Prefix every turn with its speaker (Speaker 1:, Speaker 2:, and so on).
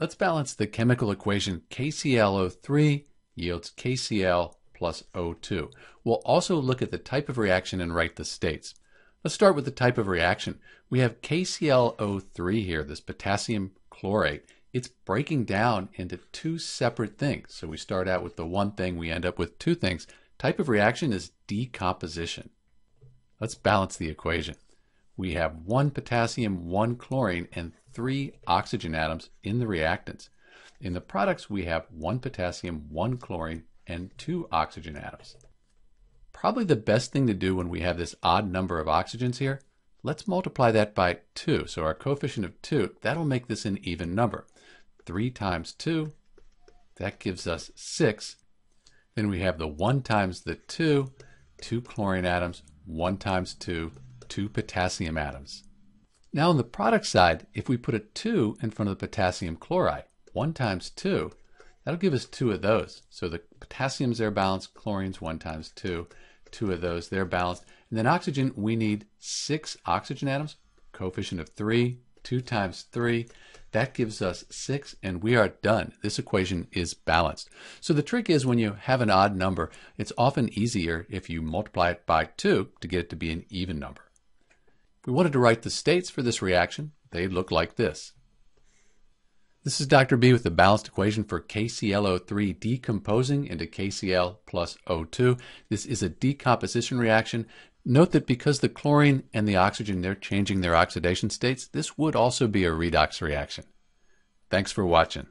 Speaker 1: Let's balance the chemical equation KClO3 yields KCl plus O2. We'll also look at the type of reaction and write the states. Let's start with the type of reaction. We have KClO3 here, this potassium chlorate. It's breaking down into two separate things. So we start out with the one thing, we end up with two things. Type of reaction is decomposition. Let's balance the equation. We have one potassium, one chlorine, and three oxygen atoms in the reactants. In the products, we have one potassium, one chlorine, and two oxygen atoms. Probably the best thing to do when we have this odd number of oxygens here, let's multiply that by 2. So our coefficient of 2, that'll make this an even number. 3 times 2, that gives us 6. Then we have the 1 times the 2, 2 chlorine atoms, 1 times 2, 2 potassium atoms. Now on the product side, if we put a 2 in front of the potassium chloride, 1 times 2, that'll give us 2 of those. So the potassiums are balanced, chlorines 1 times 2, two of those. They're balanced. And then oxygen, we need six oxygen atoms, coefficient of three, two times three. That gives us six, and we are done. This equation is balanced. So the trick is when you have an odd number, it's often easier if you multiply it by two to get it to be an even number. We wanted to write the states for this reaction, they look like this. This is Dr. B with the balanced equation for KClO3 decomposing into KCl plus O2. This is a decomposition reaction. Note that because the chlorine and the oxygen, they're changing their oxidation states, this would also be a redox reaction. Thanks for watching.